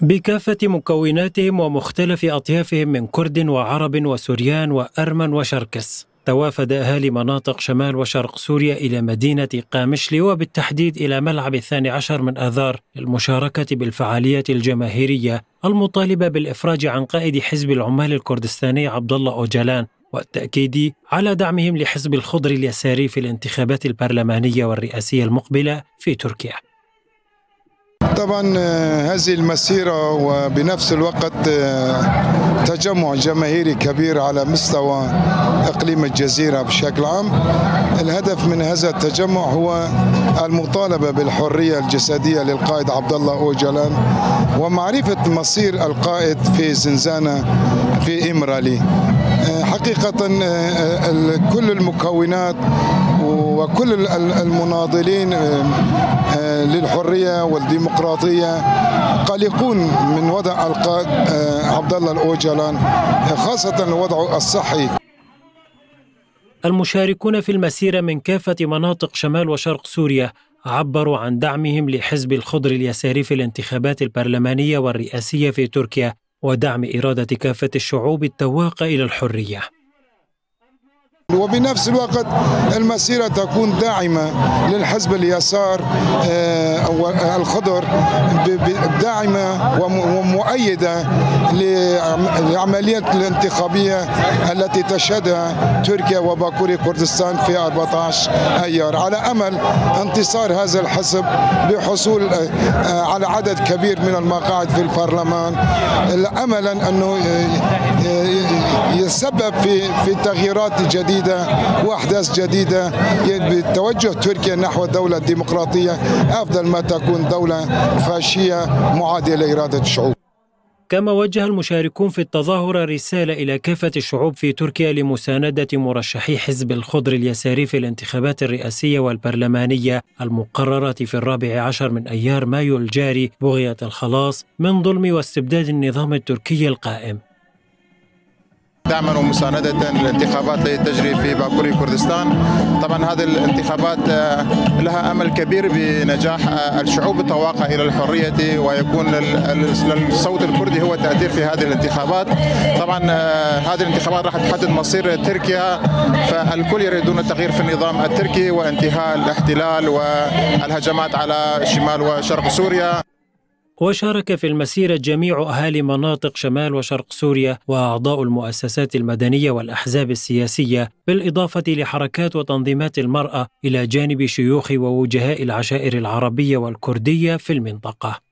بكافة مكوناتهم ومختلف أطيافهم من كرد وعرب وسوريان وأرمن وشركس توافد أهالي مناطق شمال وشرق سوريا إلى مدينة قامشلي وبالتحديد إلى ملعب الثاني عشر من آذار للمشاركة بالفعاليات الجماهيرية المطالبة بالإفراج عن قائد حزب العمال الكردستاني عبد الله أوجلان والتأكيد على دعمهم لحزب الخضر اليساري في الانتخابات البرلمانية والرئاسية المقبلة في تركيا. طبعا آه، هذه المسيرة وبنفس الوقت آه، تجمع جماهيري كبير على مستوى إقليم الجزيرة بشكل عام. الهدف من هذا التجمع هو المطالبة بالحرية الجسدية للقائد عبد الله أوجلان ومعرفة مصير القائد في زنزانة في إمرالي. آه، حقيقة كل المكونات وكل المناضلين للحرية والديمقراطية قلقون من وضع القائد آه، عبد الله الأوجلان خاصة وضعه الصحي. المشاركون في المسيره من كافة مناطق شمال وشرق سوريا عبروا عن دعمهم لحزب الخضر اليساري في الانتخابات البرلمانية والرئاسية في تركيا ودعم إرادة كافة الشعوب التواقه إلى الحرية. وبنفس الوقت المسيرة تكون داعمة للحزب اليسار آه، الخضر داعمة ومؤيدة لعملية الانتخابية التي تشهدها تركيا وباكوري كردستان في 14 أيار. على أمل انتصار هذا الحزب بحصول آه، على عدد كبير من المقاعد في البرلمان. أملا أنه آه، يسبب في في تغييرات جديدة وأحداث جديدة بتوجه تركيا نحو دوله ديمقراطيه أفضل ما تكون دولة فاشية معادية لإرادة الشعوب. كما وجه المشاركون في التظاهرة رسالة إلى كافة الشعوب في تركيا لمساندة مرشحي حزب الخضر اليساري في الانتخابات الرئاسية والبرلمانية المقررة في الرابع عشر من أيار مايو الجاري بغية الخلاص من ظلم واستبداد النظام التركي القائم دعما ومساندة للانتخابات التي تجري في باكوري كردستان. طبعا هذه الانتخابات آه، لها أمل كبير بنجاح آه، الشعوب التواقع إلى الحرية ويكون الصوت الكردي هو التأثير في هذه الانتخابات. طبعا آه، هذه الانتخابات راح تحدد مصير تركيا فالكل يريدون التغيير في النظام التركي وانتهاء الاحتلال والهجمات على شمال وشرق سوريا. وشارك في المسيرة جميع أهالي مناطق شمال وشرق سوريا وأعضاء المؤسسات المدنية والأحزاب السياسية بالإضافة لحركات وتنظيمات المرأة إلى جانب شيوخ ووجهاء العشائر العربية والكردية في المنطقة.